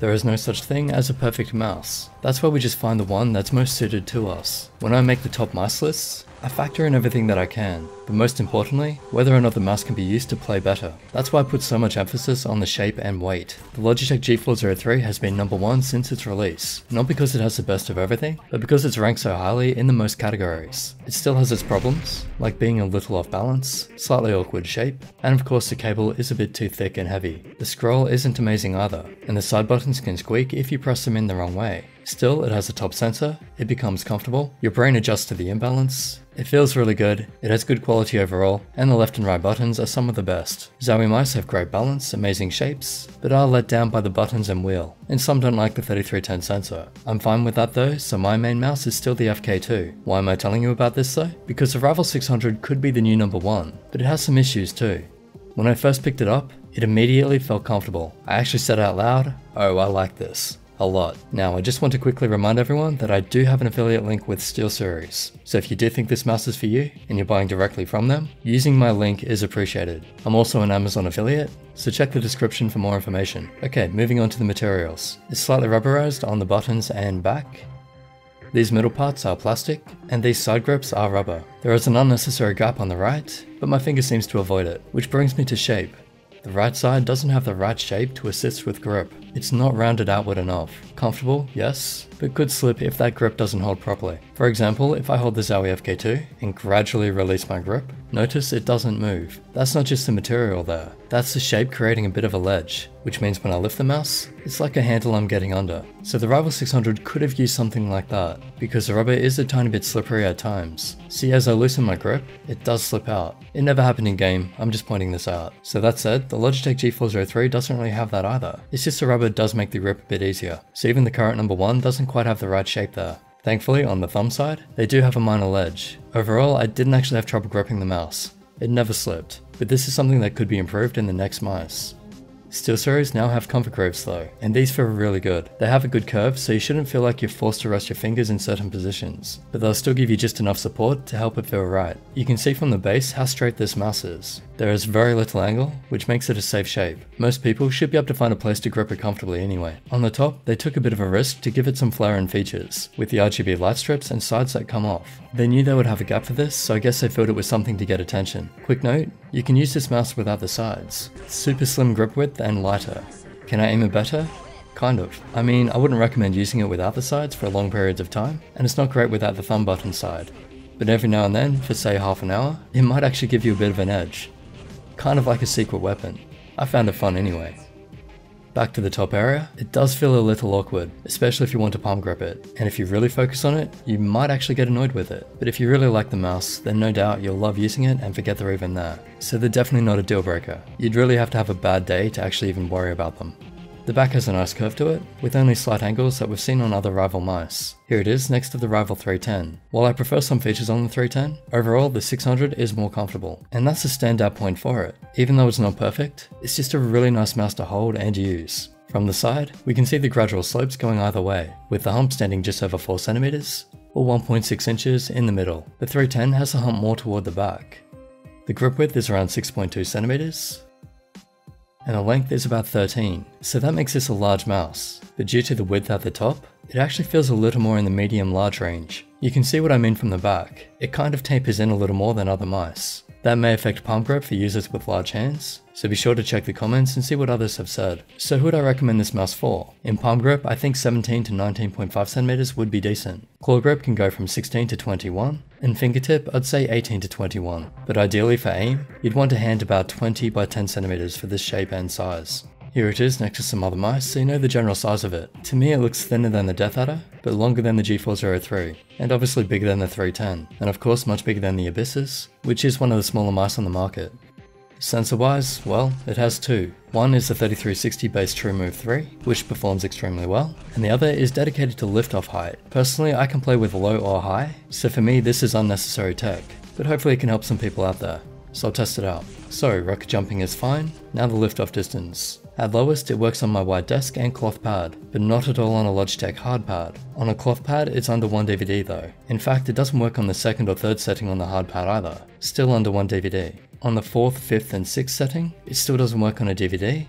There is no such thing as a perfect mouse. That's why we just find the one that's most suited to us. When I make the top mice lists, I factor in everything that I can, but most importantly, whether or not the mouse can be used to play better. That's why I put so much emphasis on the shape and weight. The Logitech G403 has been number one since its release, not because it has the best of everything, but because it's ranked so highly in the most categories. It still has its problems, like being a little off balance, slightly awkward shape, and of course the cable is a bit too thick and heavy. The scroll isn't amazing either, and the side buttons can squeak if you press them in the wrong way. Still, it has a top sensor, it becomes comfortable, your brain adjusts to the imbalance, it feels really good, it has good quality overall, and the left and right buttons are some of the best. Zowie mice have great balance, amazing shapes, but are let down by the buttons and wheel, and some don't like the 3310 sensor. I'm fine with that though, so my main mouse is still the FK2. Why am I telling you about this though? Because the Rival 600 could be the new number one, but it has some issues too. When I first picked it up, it immediately felt comfortable. I actually said out loud, oh I like this a lot. Now, I just want to quickly remind everyone that I do have an affiliate link with SteelSeries, so if you do think this mouse is for you and you're buying directly from them, using my link is appreciated. I'm also an Amazon affiliate, so check the description for more information. Okay, moving on to the materials. It's slightly rubberized on the buttons and back, these middle parts are plastic, and these side grips are rubber. There is an unnecessary gap on the right, but my finger seems to avoid it, which brings me to shape. The right side doesn't have the right shape to assist with grip. It's not rounded outward enough. Comfortable, yes, but could slip if that grip doesn't hold properly. For example, if I hold the Zowie FK2 and gradually release my grip, notice it doesn't move. That's not just the material there, that's the shape creating a bit of a ledge, which means when I lift the mouse, it's like a handle I'm getting under. So the Rival 600 could have used something like that, because the rubber is a tiny bit slippery at times. See as I loosen my grip, it does slip out. It never happened in game, I'm just pointing this out. So that said, the Logitech G403 doesn't really have that either. It's just a rubber does make the grip a bit easier. So even the current number one doesn't quite have the right shape there. Thankfully, on the thumb side, they do have a minor ledge. Overall, I didn't actually have trouble gripping the mouse. It never slipped, but this is something that could be improved in the next mice. SteelSeries now have comfort grooves though, and these feel really good. They have a good curve, so you shouldn't feel like you're forced to rest your fingers in certain positions, but they'll still give you just enough support to help it feel right. You can see from the base how straight this mouse is. There is very little angle, which makes it a safe shape. Most people should be able to find a place to grip it comfortably anyway. On the top, they took a bit of a risk to give it some flair and features, with the RGB light strips and sides that come off. They knew they would have a gap for this, so I guess they filled it with something to get attention. Quick note, you can use this mouse without the sides. Super slim grip width and lighter. Can I aim it better? Kind of. I mean, I wouldn't recommend using it without the sides for long periods of time, and it's not great without the thumb button side. But every now and then, for say half an hour, it might actually give you a bit of an edge. Kind of like a secret weapon. I found it fun anyway. Back to the top area, it does feel a little awkward, especially if you want to palm grip it, and if you really focus on it, you might actually get annoyed with it. But if you really like the mouse, then no doubt you'll love using it and forget they're even there. So they're definitely not a deal breaker. You'd really have to have a bad day to actually even worry about them. The back has a nice curve to it, with only slight angles that we've seen on other rival mice. Here it is next to the rival 310. While I prefer some features on the 310, overall the 600 is more comfortable, and that's a standout point for it. Even though it's not perfect, it's just a really nice mouse to hold and use. From the side, we can see the gradual slopes going either way, with the hump standing just over 4cm, or 1.6 inches in the middle. The 310 has the hump more toward the back. The grip width is around 6.2 centimeters, and the length is about 13, so that makes this a large mouse. But due to the width at the top, it actually feels a little more in the medium large range. You can see what I mean from the back, it kind of tapers in a little more than other mice. That may affect palm grip for users with large hands, so be sure to check the comments and see what others have said. So who would I recommend this mouse for? In palm grip, I think 17 to 19.5 centimeters would be decent. Claw grip can go from 16 to 21, and fingertip, I'd say 18 to 21. But ideally for aim, you'd want a hand about 20 by 10 centimeters for this shape and size. Here it is next to some other mice, so you know the general size of it. To me it looks thinner than the Death Adder, but longer than the G403, and obviously bigger than the 310, and of course much bigger than the Abyssus, which is one of the smaller mice on the market. Sensor wise, well, it has two. One is the 3360 based TrueMove 3, which performs extremely well, and the other is dedicated to liftoff height. Personally, I can play with low or high, so for me this is unnecessary tech, but hopefully it can help some people out there. So I'll test it out. So, rocket jumping is fine, now the liftoff distance. At lowest, it works on my white desk and cloth pad, but not at all on a Logitech hard pad. On a cloth pad, it's under 1 DVD though. In fact, it doesn't work on the second or third setting on the hard pad either, still under 1 DVD. On the 4th, 5th and 6th setting, it still doesn't work on a DVD.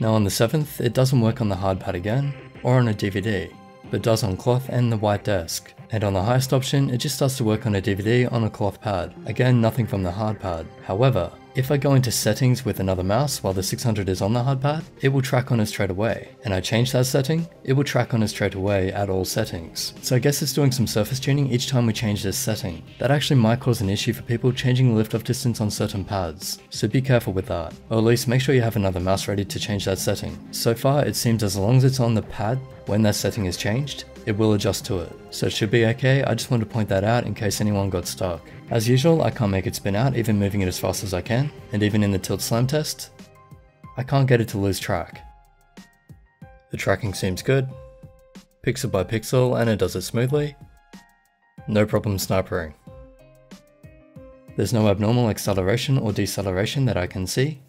Now on the 7th, it doesn't work on the hard pad again, or on a DVD, but does on cloth and the white desk. And on the highest option, it just starts to work on a DVD on a cloth pad. Again, nothing from the hard pad. However, if I go into settings with another mouse while the 600 is on the hard pad, it will track on it straight away. And I change that setting, it will track on it straight away at all settings. So I guess it's doing some surface tuning each time we change this setting. That actually might cause an issue for people changing the lift off distance on certain pads. So be careful with that. Or at least make sure you have another mouse ready to change that setting. So far, it seems as long as it's on the pad when that setting is changed, it will adjust to it. So it should be okay, I just want to point that out in case anyone got stuck. As usual, I can't make it spin out even moving it as fast as I can, and even in the tilt slam test, I can't get it to lose track. The tracking seems good, pixel by pixel and it does it smoothly, no problem snipering. There's no abnormal acceleration or deceleration that I can see,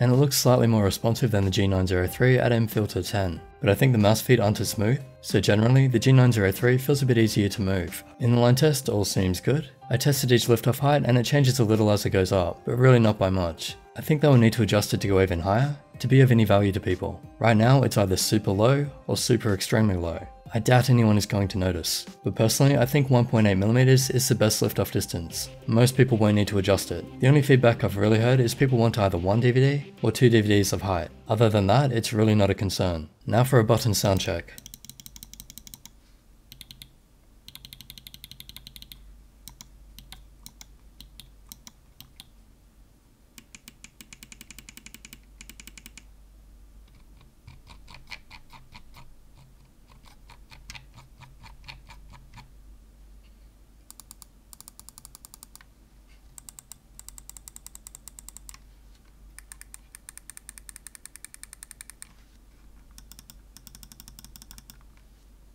and it looks slightly more responsive than the G903 at M-Filter 10 but I think the mouse feet aren't as smooth, so generally the G903 feels a bit easier to move. In the line test all seems good. I tested each lift off height and it changes a little as it goes up, but really not by much. I think they will need to adjust it to go even higher to be of any value to people. Right now it's either super low or super extremely low. I doubt anyone is going to notice, but personally I think 1.8mm is the best lift off distance. Most people won't need to adjust it. The only feedback I've really heard is people want either one DVD or two DVDs of height. Other than that, it's really not a concern. Now for a button sound check.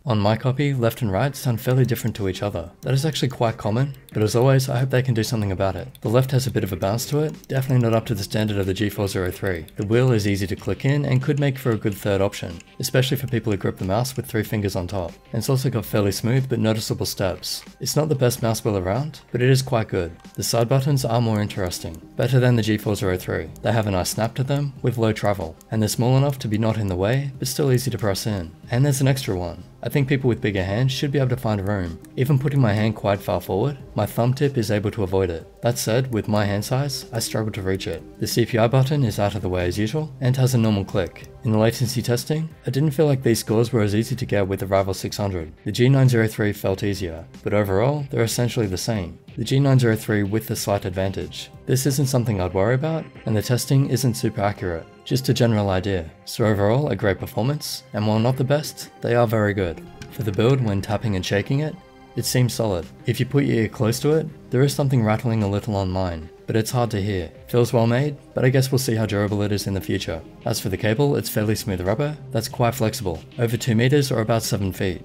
On my copy, left and right sound fairly different to each other. That is actually quite common, but as always, I hope they can do something about it. The left has a bit of a bounce to it, definitely not up to the standard of the G403. The wheel is easy to click in and could make for a good third option, especially for people who grip the mouse with three fingers on top. And it's also got fairly smooth but noticeable steps. It's not the best mouse wheel around, but it is quite good. The side buttons are more interesting, better than the G403. They have a nice snap to them, with low travel, and they're small enough to be not in the way, but still easy to press in. And there's an extra one. I think people with bigger hands should be able to find room. Even putting my hand quite far forward, my thumb tip is able to avoid it. That said, with my hand size, I struggle to reach it. The CPI button is out of the way as usual, and has a normal click. In the latency testing, I didn't feel like these scores were as easy to get with the Rival 600. The G903 felt easier, but overall, they're essentially the same. The G903 with the slight advantage. This isn't something I'd worry about, and the testing isn't super accurate just a general idea. So overall, a great performance, and while not the best, they are very good. For the build, when tapping and shaking it, it seems solid. If you put your ear close to it, there is something rattling a little on mine, but it's hard to hear. Feels well made, but I guess we'll see how durable it is in the future. As for the cable, it's fairly smooth rubber, that's quite flexible, over 2 meters or about 7 feet.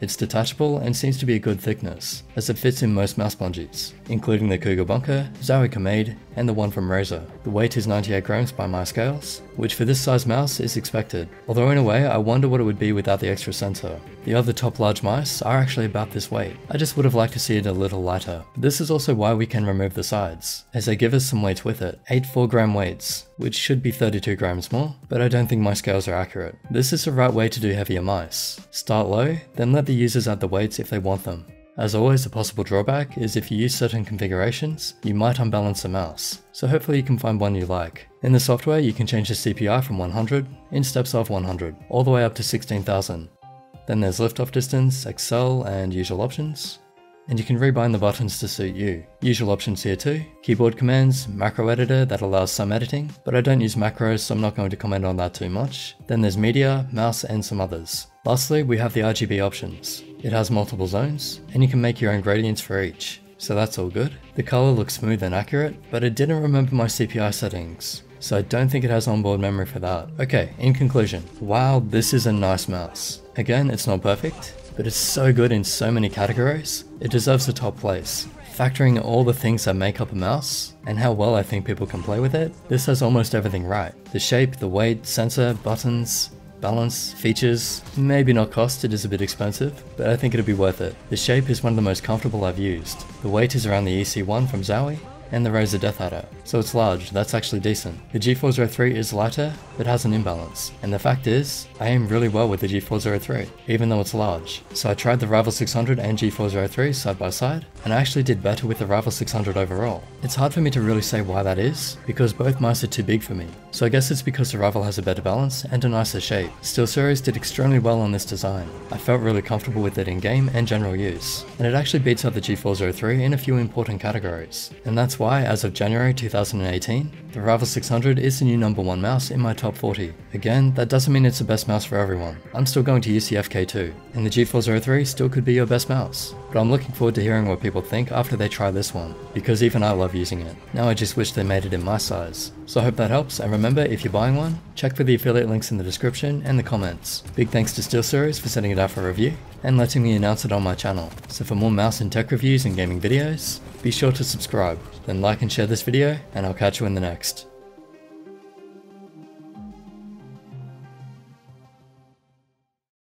It's detachable and seems to be a good thickness, as it fits in most mouse bungees, including the Cougar Bunker, Zowie Camade, and the one from Razer. The weight is 98 grams by my scales, which for this size mouse is expected, although in a way I wonder what it would be without the extra sensor. The other top large mice are actually about this weight. I just would have liked to see it a little lighter, but this is also why we can remove the sides, as they give us some weight with it. 8 4 gram weights, which should be 32 grams more, but I don't think my scales are accurate. This is the right way to do heavier mice. Start low, then let the users add the weights if they want them. As always, a possible drawback is if you use certain configurations, you might unbalance the mouse, so hopefully you can find one you like. In the software, you can change the CPI from 100, in steps of 100, all the way up to 16,000. Then there's lift off distance, accel, and usual options and you can rebind the buttons to suit you. Usual options here too, keyboard commands, macro editor that allows some editing, but I don't use macros so I'm not going to comment on that too much. Then there's media, mouse and some others. Lastly, we have the RGB options. It has multiple zones, and you can make your own gradients for each. So that's all good. The color looks smooth and accurate, but it didn't remember my CPI settings so I don't think it has onboard memory for that. Okay, in conclusion, wow, this is a nice mouse. Again, it's not perfect, but it's so good in so many categories, it deserves the top place. Factoring all the things that make up a mouse, and how well I think people can play with it, this has almost everything right. The shape, the weight, sensor, buttons, balance, features, maybe not cost, it is a bit expensive, but I think it'll be worth it. The shape is one of the most comfortable I've used. The weight is around the EC1 from Zowie, and the Razer DeathAdder, so it's large, that's actually decent. The G4 03 is lighter, but has an imbalance, and the fact is, I aim really well with the G4 03, even though it's large. So I tried the Rival 600 and G4 03 side by side, and I actually did better with the Rival 600 overall. It's hard for me to really say why that is, because both mice are too big for me, so I guess it's because the Rival has a better balance and a nicer shape. Still SteelSeries did extremely well on this design. I felt really comfortable with it in game and general use, and it actually beats out the G4 03 in a few important categories. And that's why, as of January 2018, the Rival 600 is the new number one mouse in my top 40. Again, that doesn't mean it's the best mouse for everyone. I'm still going to use the FK2, and the G403 still could be your best mouse. But I'm looking forward to hearing what people think after they try this one, because even I love using it. Now I just wish they made it in my size. So I hope that helps, and remember, if you're buying one, check for the affiliate links in the description and the comments. Big thanks to SteelSeries for sending it out for review, and letting me announce it on my channel. So for more mouse and tech reviews and gaming videos, be sure to subscribe, then like and share this video, and I'll catch you in the next.